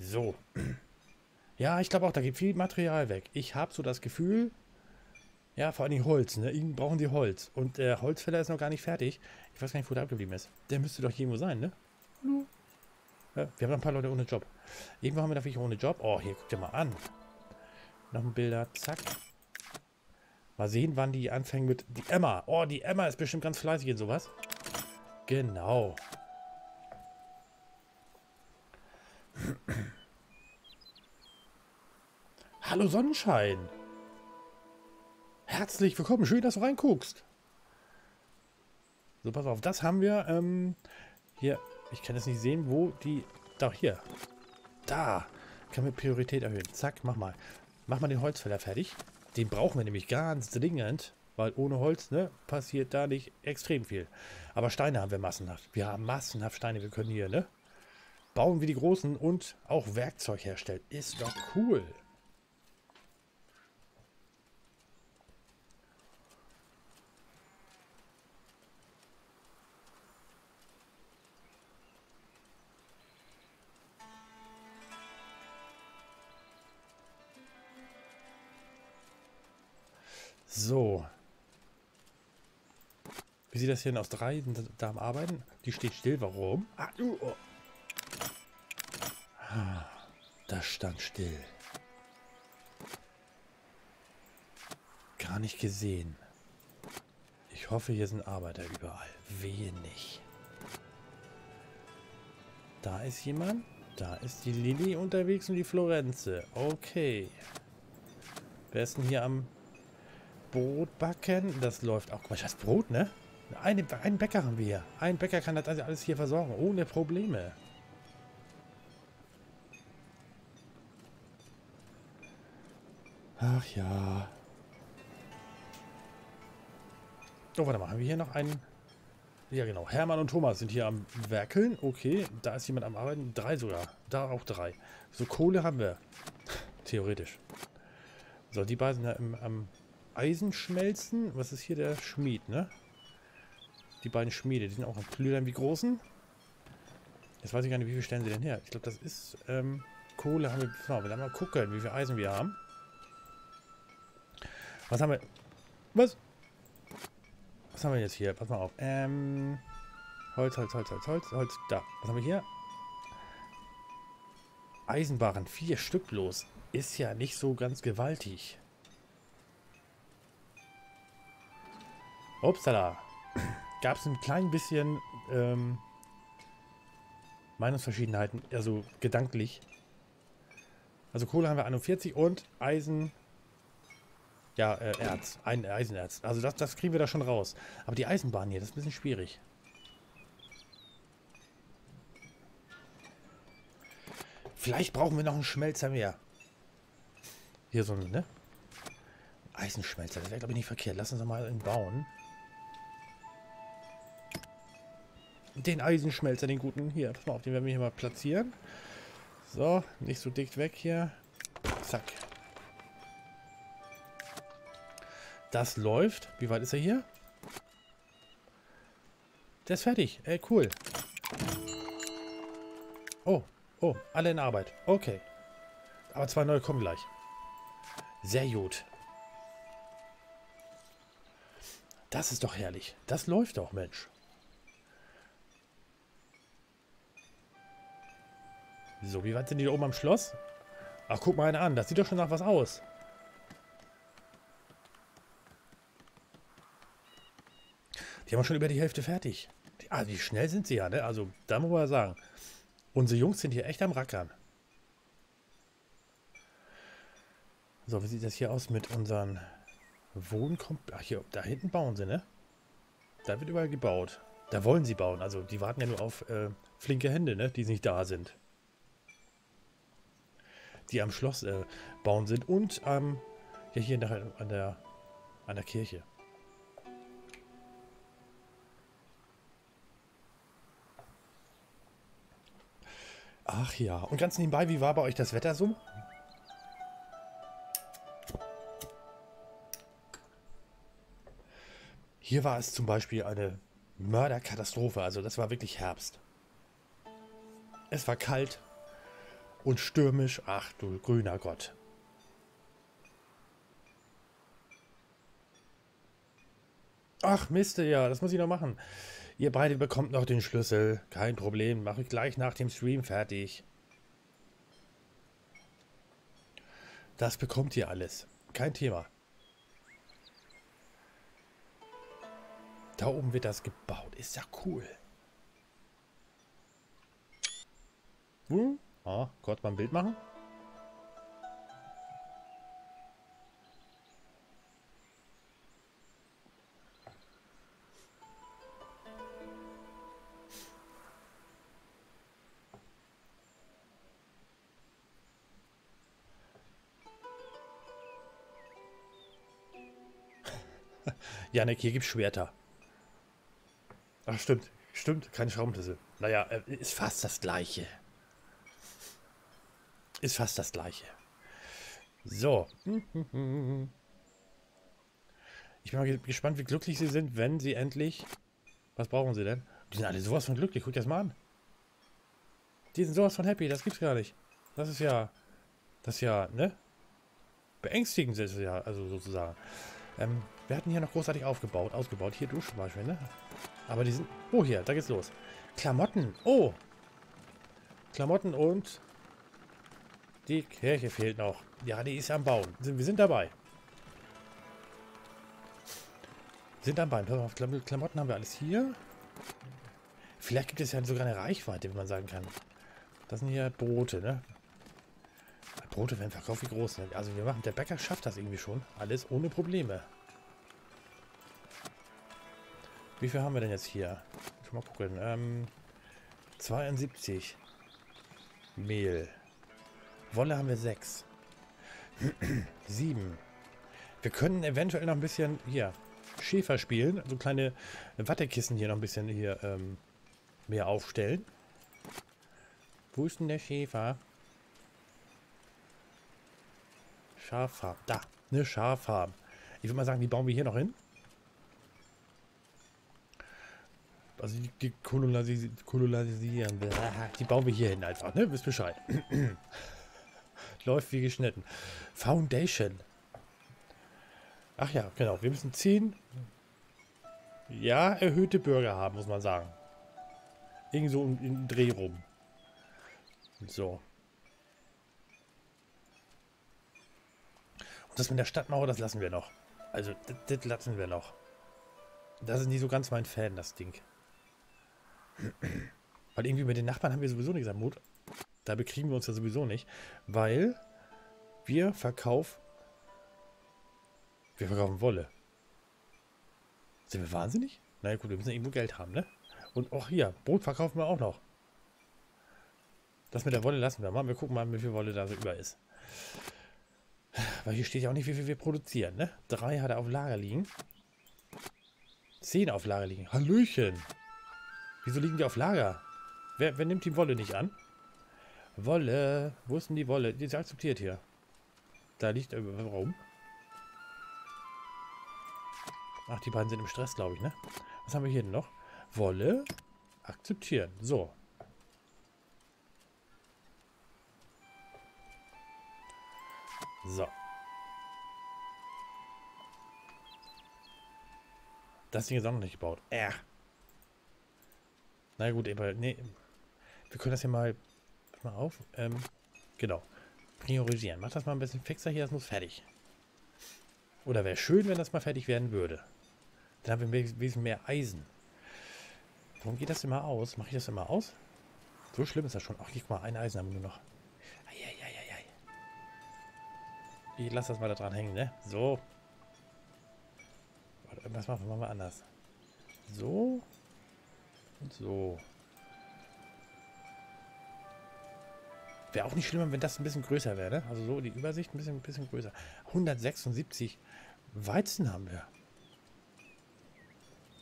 So. Ja, ich glaube auch, da geht viel Material weg. Ich habe so das Gefühl, ja, vor allem Holz, ne? Irgendwie brauchen die Holz. Und der Holzfäller ist noch gar nicht fertig. Ich weiß gar nicht, wo der abgeblieben ist. Der müsste doch irgendwo sein, ne? Hallo? Ja, wir haben noch ein paar Leute ohne Job. Irgendwo haben wir da Viecher ohne Job. Oh, hier, guck dir mal an. Noch ein Bilder, zack. Mal sehen, wann die anfangen mit... Die Emma. Oh, die Emma ist bestimmt ganz fleißig in sowas. Genau. Hallo Sonnenschein. Herzlich willkommen. Schön, dass du reinguckst. So, pass auf. Das haben wir. Ähm, hier. Ich kann jetzt nicht sehen, wo die... Da, hier. Da. Können wir Priorität erhöhen. Zack, mach mal. Mach mal den Holzfäller fertig. Den brauchen wir nämlich ganz dringend. Weil ohne Holz, ne, passiert da nicht extrem viel. Aber Steine haben wir massenhaft. Wir haben massenhaft Steine. Wir können hier, ne? Bauen wie die Großen und auch Werkzeug herstellen. Ist doch cool. Wie sieht das hier aus? Drei sind da am Arbeiten. Die steht still. Warum? Ah, uh, oh. Das stand still. Gar nicht gesehen. Ich hoffe, hier sind Arbeiter überall. Wehe nicht. Da ist jemand. Da ist die Lilly unterwegs und die Florenze. Okay. Wer ist denn hier am Brot backen? Das läuft auch. Guck mal, das Brot, ne? Eine, einen Bäcker haben wir hier. Ein Bäcker kann das alles hier versorgen. Ohne Probleme. Ach ja. Oh, warte mal. Haben wir hier noch einen... Ja, genau. Hermann und Thomas sind hier am Werkeln. Okay, da ist jemand am Arbeiten. Drei sogar. Da auch drei. So, Kohle haben wir. Theoretisch. So, die beiden da im, am Eisenschmelzen. Was ist hier der Schmied, ne? Die beiden Schmiede, die sind auch am Plüdern wie großen. Jetzt weiß ich gar nicht, wie viel stellen sie denn her. Ich glaube, das ist ähm, Kohle haben wir. So, wir mal gucken, wie viel Eisen wir haben. Was haben wir? Was? Was haben wir jetzt hier? Pass mal auf. Ähm, Holz, Holz, Holz, Holz, Holz, Holz. Da. Was haben wir hier? Eisenbarren. Vier Stück bloß. Ist ja nicht so ganz gewaltig. Upsala. Gab es ein klein bisschen ähm, Meinungsverschiedenheiten, also gedanklich. Also Kohle haben wir 41 und Eisen, ja, äh, Erz, ein Eisenerz. Also das, das kriegen wir da schon raus. Aber die Eisenbahn hier, das ist ein bisschen schwierig. Vielleicht brauchen wir noch einen Schmelzer mehr. Hier so ein, ne? Eisenschmelzer, das wäre glaube ich nicht verkehrt. Lass uns doch mal einen bauen. Den Eisenschmelzer, den guten. Hier, pass mal auf, den werden wir hier mal platzieren. So, nicht so dick weg hier. Zack. Das läuft. Wie weit ist er hier? Der ist fertig. Ey, cool. Oh, oh, alle in Arbeit. Okay. Aber zwei neue kommen gleich. Sehr gut. Das ist doch herrlich. Das läuft doch, Mensch. So, wie weit sind die da oben am Schloss? Ach, guck mal einen an. Das sieht doch schon nach was aus. Die haben schon über die Hälfte fertig. Die, ah, wie schnell sind sie ja, ne? Also, da muss man sagen. Unsere Jungs sind hier echt am Rackern. So, wie sieht das hier aus mit unseren Wohnkomp... Ach, hier, da hinten bauen sie, ne? Da wird überall gebaut. Da wollen sie bauen. Also, die warten ja nur auf äh, flinke Hände, ne? Die nicht da sind die am Schloss äh, bauen sind und ähm, ja hier der, an der an der Kirche. Ach ja, und ganz nebenbei, wie war bei euch das Wetter so? Hier war es zum Beispiel eine Mörderkatastrophe, also das war wirklich Herbst. Es war kalt, und stürmisch. Ach du grüner Gott. Ach Mist, ja, das muss ich noch machen. Ihr beide bekommt noch den Schlüssel. Kein Problem, mache ich gleich nach dem Stream fertig. Das bekommt ihr alles. Kein Thema. Da oben wird das gebaut. Ist ja cool. Hm? Ah, kurz mal ein Bild machen. Janek, hier gibt's Schwerter. Ach, stimmt. Stimmt, keine Schraubenschlüssel. Naja, äh, ist fast das gleiche. Ist fast das gleiche. So. Ich bin mal gespannt, wie glücklich sie sind, wenn sie endlich... Was brauchen sie denn? Die sind alle sowas von glücklich. Guck dir das mal an. Die sind sowas von happy. Das gibt's gar nicht. Das ist ja... Das ist ja, ne? Beängstigend ist es ja, also sozusagen. Ähm, wir hatten hier noch großartig aufgebaut, ausgebaut. Hier du zum Beispiel, ne? Aber die sind... Oh, hier, da geht's los. Klamotten. Oh. Klamotten und... Die Kirche fehlt noch. Ja, die ist am Bauen. Wir sind dabei. Sind am Bein. Klamotten haben wir alles hier. Vielleicht gibt es ja sogar eine Reichweite, wie man sagen kann. Das sind hier Brote, ne? Brote werden verkauft wie groß. Ne? Also wir machen, der Bäcker schafft das irgendwie schon. Alles ohne Probleme. Wie viel haben wir denn jetzt hier? Schon mal gucken. Ähm, 72. Mehl. Wolle haben wir 6. 7. Wir können eventuell noch ein bisschen hier Schäfer spielen. So kleine Wattekissen hier noch ein bisschen hier ähm, mehr aufstellen. Wo ist denn der Schäfer? Schaffarm. Da, eine Schaffarm. Ich würde mal sagen, die bauen wir hier noch hin. Also die, die kolonisieren. Die bauen wir hier hin einfach, ne? Wisst Bescheid. Läuft wie geschnitten. Foundation. Ach ja, genau. Wir müssen 10 ja, erhöhte Bürger haben, muss man sagen. Irgend so im Dreh rum. So. Das mit der Stadtmauer, das lassen wir noch. Also, das, das lassen wir noch. Das ist nicht so ganz mein Fan, das Ding. Weil irgendwie mit den Nachbarn haben wir sowieso nicht am Mut. Da bekriegen wir uns ja sowieso nicht. Weil wir verkaufen... Wir verkaufen Wolle. Sind wir wahnsinnig? Na gut, wir müssen irgendwo Geld haben, ne? Und auch hier, Brot verkaufen wir auch noch. Das mit der Wolle lassen wir mal. Wir gucken mal, wie viel Wolle da so über ist. Weil hier steht ja auch nicht, wie viel wir produzieren, ne? Drei hat er auf Lager liegen. Zehn auf Lager liegen. Hallöchen! Wieso liegen die auf Lager? Wer, wer nimmt die Wolle nicht an? Wolle. Wo ist denn die Wolle? Die ist akzeptiert hier. Da liegt... Äh, warum? Ach, die beiden sind im Stress, glaube ich, ne? Was haben wir hier denn noch? Wolle. Akzeptieren. So. So. Das Ding ist auch noch nicht gebaut. Äh. Na gut, aber nee. Wir können das hier mal, mal auf. Ähm, genau. Priorisieren. Mach das mal ein bisschen fixer hier, das muss fertig. Oder wäre schön, wenn das mal fertig werden würde. Dann haben wir ein bisschen mehr Eisen. Warum geht das immer aus? Mache ich das immer aus? So schlimm ist das schon. Ach, guck mal, ein Eisen haben wir nur noch. Eieieiei. Ich lasse das mal da dran hängen, ne? So. Was machen wir anders? So. Und so. Wäre auch nicht schlimmer, wenn das ein bisschen größer wäre, ne? Also so die Übersicht ein bisschen, ein bisschen größer. 176 Weizen haben wir.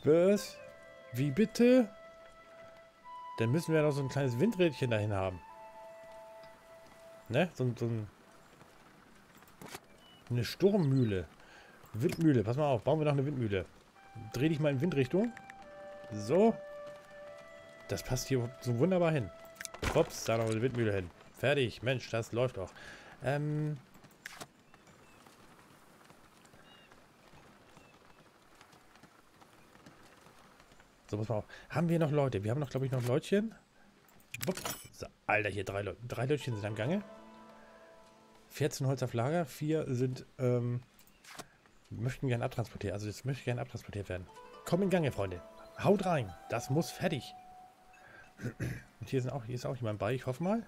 Was? Wie bitte? Dann müssen wir noch so ein kleines Windrädchen dahin haben. Ne? So, so ein... Eine Sturmmühle. Windmühle. Pass mal auf. Bauen wir noch eine Windmühle. Dreh dich mal in Windrichtung. So. Das passt hier so wunderbar hin. Ups, da noch eine Windmühle hin. Fertig. Mensch, das läuft auch. Ähm... So muss man auch. Haben wir noch Leute? Wir haben noch, glaube ich, noch Leutchen. So, Alter, hier drei Leute. Drei Leutchen sind am Gange. 14 Holz auf Lager. Vier sind, ähm, möchten gerne abtransportiert. Also jetzt möchte gerne abtransportiert werden. Komm in Gange, Freunde. Haut rein. Das muss fertig. Und hier, sind auch, hier ist auch jemand bei. Ich hoffe mal.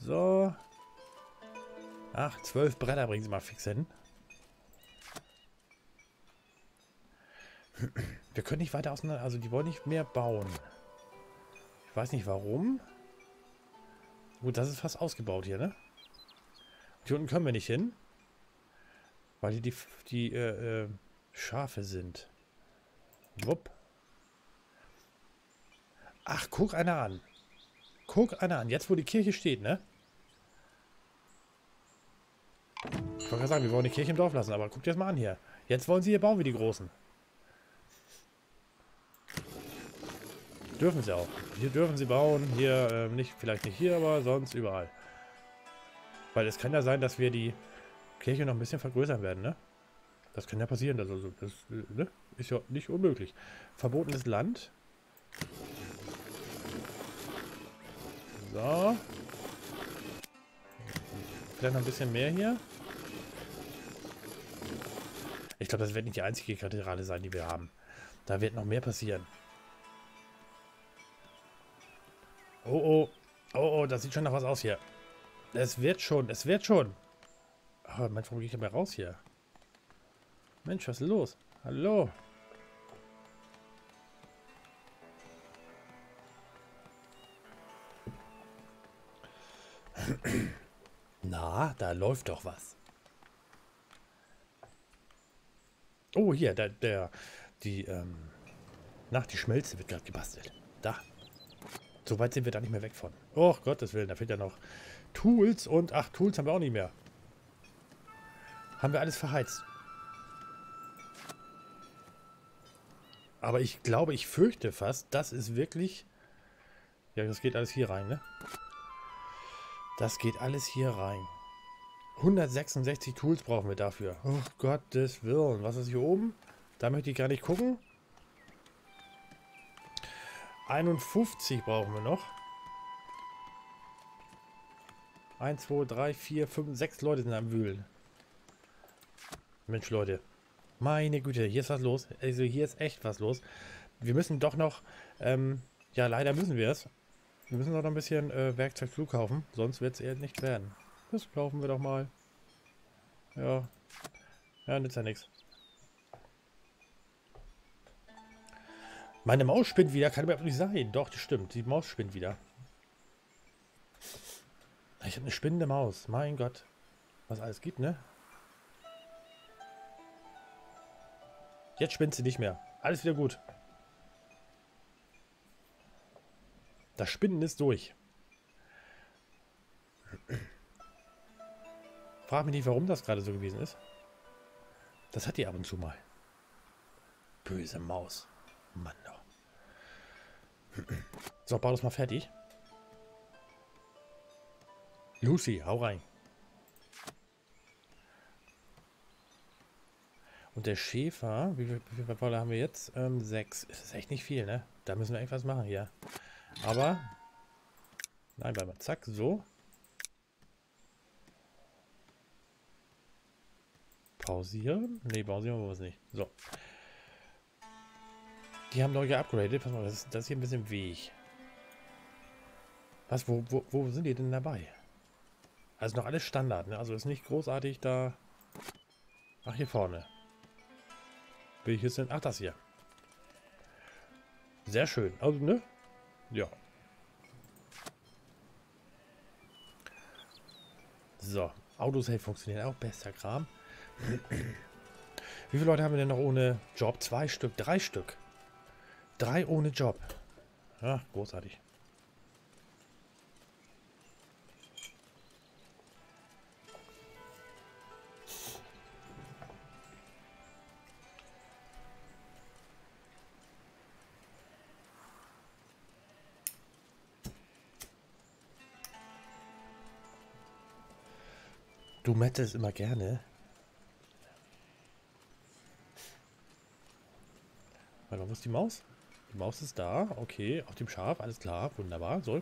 So. Ach, zwölf Bretter bringen sie mal fix hin. Wir können nicht weiter auseinander... Also die wollen nicht mehr bauen. Ich weiß nicht warum. Gut, das ist fast ausgebaut hier, ne? Hier unten können wir nicht hin. Weil hier die, die äh, äh, Schafe sind. Wupp. Ach, guck einer an. Guck einer an. Jetzt, wo die Kirche steht, ne? Ich wollte gerade sagen, wir wollen die Kirche im Dorf lassen, aber guck dir das mal an hier. Jetzt wollen sie hier bauen wie die Großen. Dürfen sie auch. Hier dürfen sie bauen. Hier, äh, nicht, vielleicht nicht hier, aber sonst überall. Weil es kann ja sein, dass wir die Kirche noch ein bisschen vergrößern werden, ne? Das kann ja passieren. Das, also, das äh, ne? ist ja nicht unmöglich. Verbotenes Land. So. Vielleicht noch ein bisschen mehr hier. Ich glaube, das wird nicht die einzige Kathedrale sein, die wir haben. Da wird noch mehr passieren. Oh, oh. Oh, oh, das sieht schon nach was aus hier. Es wird schon, es wird schon. Oh, Mensch, warum gehe ich denn raus hier? Mensch, was ist los? Hallo? Na, da läuft doch was. Oh, hier, der, der die, ähm, nach die Schmelze wird gerade gebastelt. Da. So weit sind wir da nicht mehr weg von. Oh, Gottes Willen, da fehlt ja noch Tools und, ach, Tools haben wir auch nicht mehr. Haben wir alles verheizt. Aber ich glaube, ich fürchte fast, das ist wirklich... Ja, das geht alles hier rein, ne? Das geht alles hier rein. 166 Tools brauchen wir dafür. Oh Gottes Willen. Was ist hier oben? Da möchte ich gar nicht gucken. 51 brauchen wir noch. 1, 2, 3, 4, 5, 6 Leute sind am Wühlen. Mensch, Leute. Meine Güte, hier ist was los. Also hier ist echt was los. Wir müssen doch noch, ähm, ja leider müssen wir es. Wir müssen noch ein bisschen äh, Werkzeug kaufen, sonst wird es eher nicht werden. Das kaufen wir doch mal. Ja. Ja, nützt ja nichts. Meine Maus spinnt wieder, kann überhaupt nicht sein. Doch, das stimmt. Die Maus spinnt wieder. Ich habe eine spinnende Maus. Mein Gott. Was alles gibt, ne? Jetzt spinnt sie nicht mehr. Alles wieder gut. Das Spinnen ist durch. Frag mich nicht, warum das gerade so gewesen ist. Das hat die ab und zu mal. Böse Maus. Mann doch. So, bau das mal fertig. Lucy, hau rein. Und der Schäfer, wie viel, wie viel Wolle haben wir jetzt? Ähm, sechs. Das ist echt nicht viel, ne? Da müssen wir echt was machen hier. Aber, nein, warte mal, zack, so. Pausieren? Ne, pausieren wir es nicht. So. Die haben neu geupgradet. Pass mal, das ist, das ist hier ein bisschen Weg. Was, wo, wo, wo sind die denn dabei? Also noch alles Standard, ne? Also ist nicht großartig da... Ach, hier vorne. Welches denn? Ach, das hier. Sehr schön. Also, ne? Ja. So. Autosave funktioniert auch. Bester Kram. Wie viele Leute haben wir denn noch ohne Job? Zwei Stück, drei Stück. Drei ohne Job. Ja, großartig. Du mettest immer gerne. Warte, wo ist die Maus? Die Maus ist da. Okay, auf dem Schaf. Alles klar. Wunderbar. So.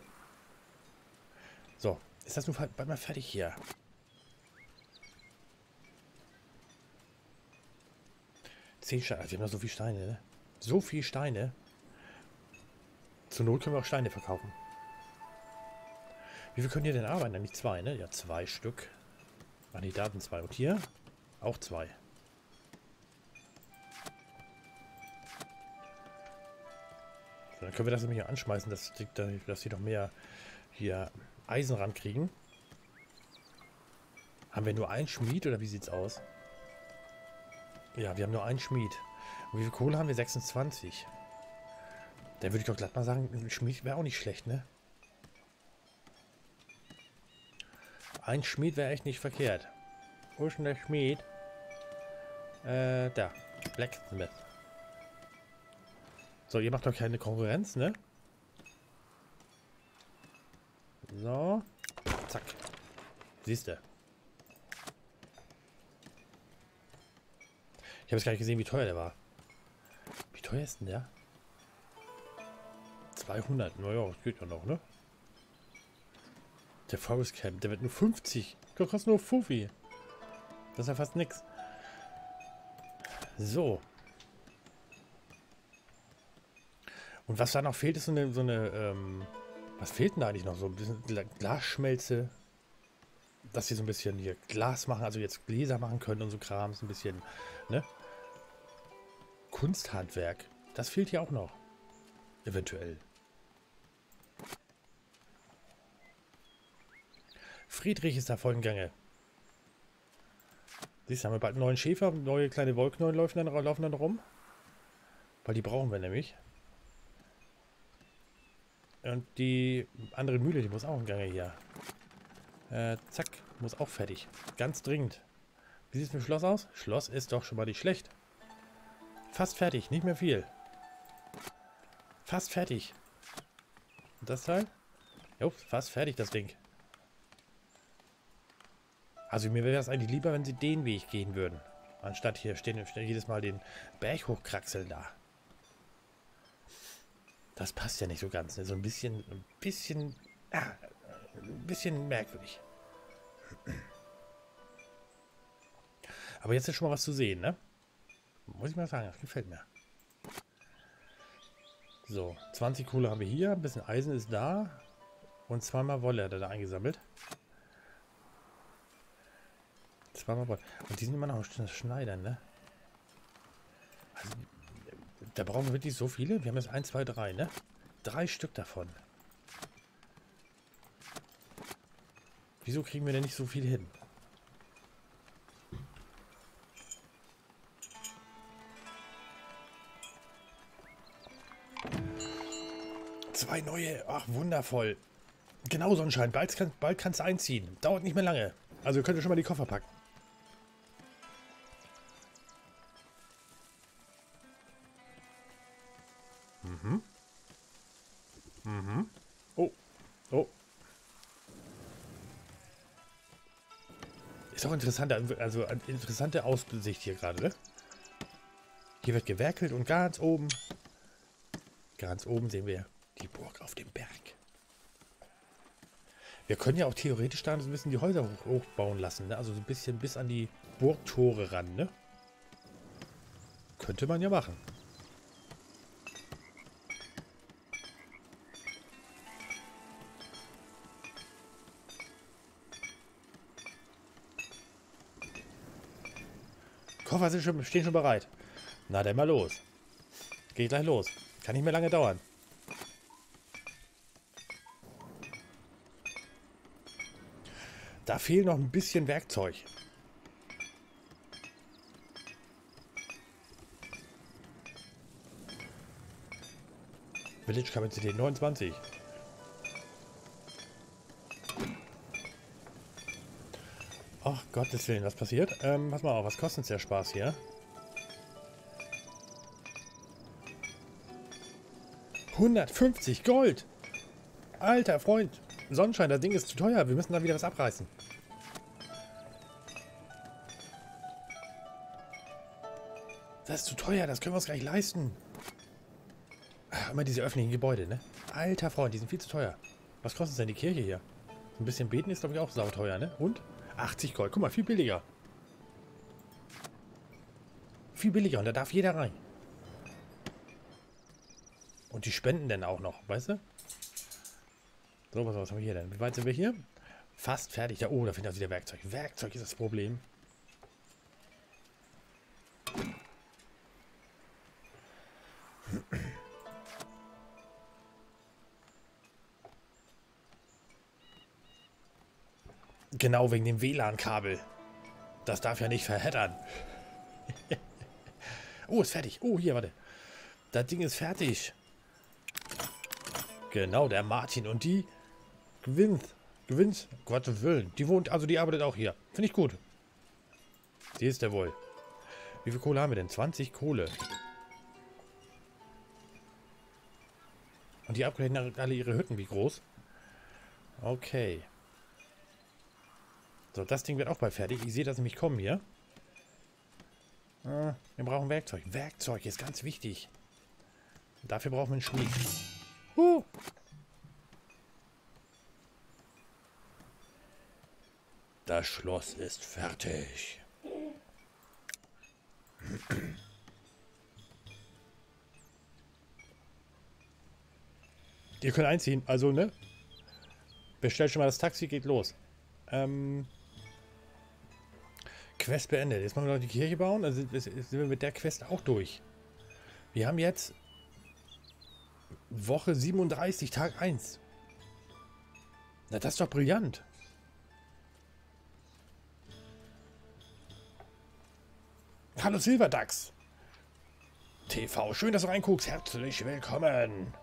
So. Ist das nun bald mal fertig hier? Zehn Steine. Wir haben noch so viele Steine, ne? So viele Steine. Zur Not können wir auch Steine verkaufen. Wie viel können hier denn arbeiten? Nämlich zwei, ne? Ja, zwei Stück. Ach nee, da sind zwei. Und hier? Auch zwei. So, dann können wir das nämlich anschmeißen, dass, dass sie noch mehr hier Eisen rankriegen. Haben wir nur einen Schmied oder wie sieht's aus? Ja, wir haben nur einen Schmied. Und wie viel Kohle haben wir? 26. Dann würde ich doch glatt mal sagen, ein Schmied wäre auch nicht schlecht, ne? Ein Schmied wäre echt nicht verkehrt. Wo ist denn der Schmied? Äh, da. Blacksmith. So, ihr macht doch keine Konkurrenz, ne? So. Zack. Siehst du. Ich habe jetzt gar nicht gesehen, wie teuer der war. Wie teuer ist denn der? 200. Naja, das geht ja noch, ne? Der Forest Camp, der wird nur 50. Der kostet nur Fufi. Das ist ja fast nix. So. Und was da noch fehlt, ist so eine, so eine ähm, was fehlt denn da eigentlich noch? So ein bisschen Glasschmelze. Dass sie so ein bisschen hier Glas machen, also jetzt Gläser machen können und so Krams, ein bisschen, ne? Kunsthandwerk. Das fehlt hier auch noch. Eventuell. Friedrich ist da voll im Gange. Siehst du, haben wir bald einen neuen Schäfer, neue kleine Wollknäuel laufen dann, laufen dann rum. Weil die brauchen wir nämlich. Und die andere Mühle, die muss auch im Gange hier. Äh, zack, muss auch fertig. Ganz dringend. Wie sieht es mit dem Schloss aus? Schloss ist doch schon mal nicht schlecht. Fast fertig, nicht mehr viel. Fast fertig. Und das Teil? Jo, fast fertig, das Ding. Also mir wäre es eigentlich lieber, wenn sie den Weg gehen würden. Anstatt hier stehen jedes Mal den Berg hochkraxeln da. Das passt ja nicht so ganz. Ne? So ein bisschen, ein bisschen, ah, ein bisschen merkwürdig. Aber jetzt ist schon mal was zu sehen, ne? Muss ich mal sagen, das gefällt mir. So, 20 Kohle haben wir hier, ein bisschen Eisen ist da und zweimal Wolle hat er da eingesammelt. Zweimal Wolle. Und die sind immer noch Schneidern, ne? Also, da brauchen wir wirklich so viele? Wir haben jetzt 1, 2, 3, ne? Drei Stück davon. Wieso kriegen wir denn nicht so viel hin? Zwei neue. Ach, wundervoll. Genau, Sonnenschein. Bald, kann, bald kannst du einziehen. Dauert nicht mehr lange. Also könnt ihr schon mal die Koffer packen. Auch interessant, also interessante Aussicht hier gerade, ne? Hier wird gewerkelt und ganz oben, ganz oben sehen wir die Burg auf dem Berg. Wir können ja auch theoretisch da ein bisschen die Häuser hoch, hochbauen lassen, ne? Also so ein bisschen bis an die Burgtore ran, ne? Könnte man ja machen. Koffer sind schon, stehen schon bereit. Na, dann mal los. Geht gleich los. Kann nicht mehr lange dauern. Da fehlt noch ein bisschen Werkzeug. Village Kapazität 29. Oh, Gottes Willen, was passiert? Ähm, pass mal auf, was kostet uns der Spaß hier? 150 Gold! Alter Freund, Sonnenschein, das Ding ist zu teuer. Wir müssen da wieder was abreißen. Das ist zu teuer, das können wir uns gar nicht leisten. Ach, immer diese öffentlichen Gebäude, ne? Alter Freund, die sind viel zu teuer. Was kostet denn die Kirche hier? Ein bisschen beten ist, glaube ich, auch sauteuer, ne? Und? 80 Gold. Guck mal, viel billiger. Viel billiger und da darf jeder rein. Und die spenden dann auch noch, weißt du? So, was, haben wir hier denn? Wie weit sind wir hier? Fast fertig. Ja, oh, da findet auch wieder Werkzeug. Werkzeug ist das Problem. Genau, wegen dem WLAN-Kabel. Das darf ja nicht verheddern. oh, ist fertig. Oh, hier, warte. Das Ding ist fertig. Genau, der Martin und die gewinnt. Gewinnt. Gottes Willen. Die wohnt, also die arbeitet auch hier. Finde ich gut. Die ist der wohl. Wie viel Kohle haben wir denn? 20 Kohle. Und die upgraden alle ihre Hütten. Wie groß? Okay. So, das Ding wird auch bald fertig. Ich sehe das nämlich kommen hier. Ah, wir brauchen Werkzeug. Werkzeug ist ganz wichtig. Dafür brauchen wir einen Schmied. Huh. Das Schloss ist fertig. Ihr könnt einziehen, also, ne? Bestellt schon mal das Taxi, geht los. Ähm, Quest beendet. Jetzt machen wir noch die Kirche bauen. Also sind wir mit der Quest auch durch. Wir haben jetzt Woche 37, Tag 1. Na, das ist doch brillant. Hallo Silverdax. TV, schön, dass du reinguckst. Herzlich willkommen.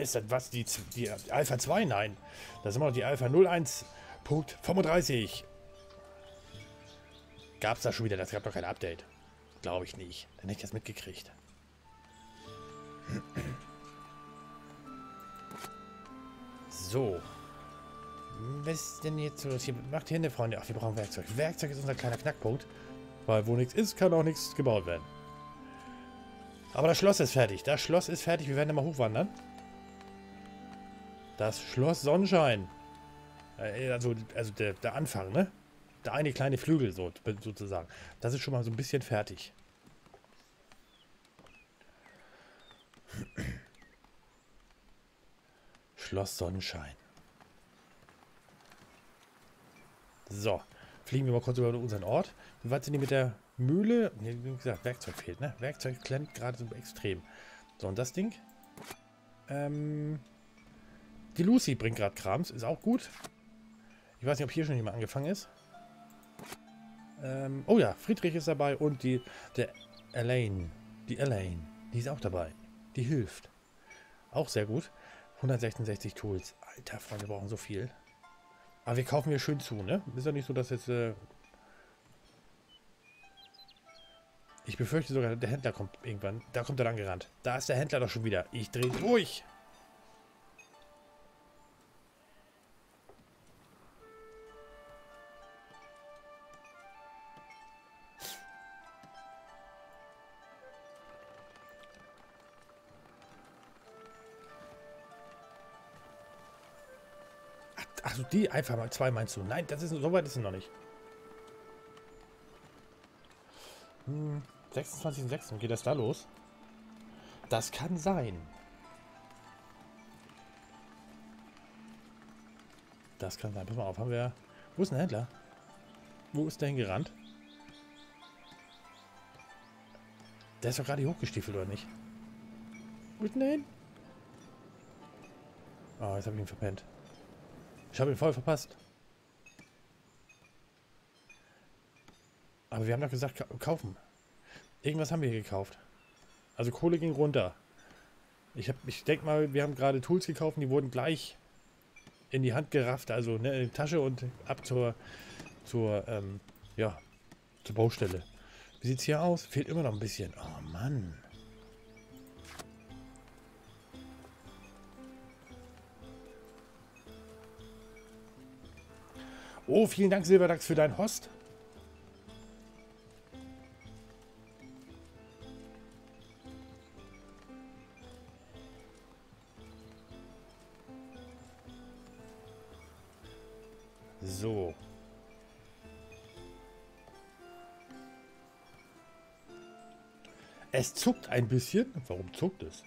Ist das was? Die, die Alpha 2? Nein. Das ist immer noch die Alpha 01.35. Gab es da schon wieder? Das gab doch kein Update. Glaube ich nicht. Dann hätte ich das mitgekriegt. So. Was ist denn jetzt los? Hier macht hier eine Freunde. Ach, wir brauchen Werkzeug. Werkzeug ist unser kleiner Knackpunkt. Weil wo nichts ist, kann auch nichts gebaut werden. Aber das Schloss ist fertig. Das Schloss ist fertig. Wir werden da mal hochwandern. Das Schloss Sonnenschein. Äh, also, also der, der Anfang, ne? Der eine kleine Flügel so, sozusagen. Das ist schon mal so ein bisschen fertig. Schloss Sonnenschein. So, fliegen wir mal kurz über unseren Ort. Wie weit sind die mit der Mühle? Ne, wie gesagt, Werkzeug fehlt, ne? Werkzeug klemmt gerade so extrem. So, und das Ding? Ähm, die Lucy bringt gerade Krams. Ist auch gut. Ich weiß nicht, ob hier schon jemand angefangen ist. Ähm, oh ja, Friedrich ist dabei und die, der Elaine. Die Elaine. Die ist auch dabei. Die hilft. Auch sehr gut. 166 Tools. Alter Freunde, wir brauchen so viel. Aber wir kaufen hier schön zu, ne? Ist ja nicht so, dass jetzt... Äh ich befürchte sogar, der Händler kommt irgendwann. Da kommt er dann gerannt. Da ist der Händler doch schon wieder. Ich drehe durch. Achso, die einfach mal zwei meinst du? Nein, das ist so weit ist es noch nicht. Hm, 26.06. geht das da los? Das kann sein. Das kann sein. Pass mal auf, haben wir... Wo ist ein Händler? Wo ist der hingerannt? Der ist doch gerade hochgestiefelt, oder nicht? Wo ist denn der hin? Oh, jetzt habe ich ihn verpennt. Ich habe ihn voll verpasst. Aber wir haben doch gesagt, kaufen. Irgendwas haben wir gekauft. Also Kohle ging runter. Ich, ich denke mal, wir haben gerade Tools gekauft, die wurden gleich in die Hand gerafft, also ne, in die Tasche und ab zur, zur, ähm, ja, zur Baustelle. Wie sieht es hier aus? Fehlt immer noch ein bisschen. Oh Mann. Oh, vielen Dank, Silberdax, für deinen Host. So. Es zuckt ein bisschen. Warum zuckt es?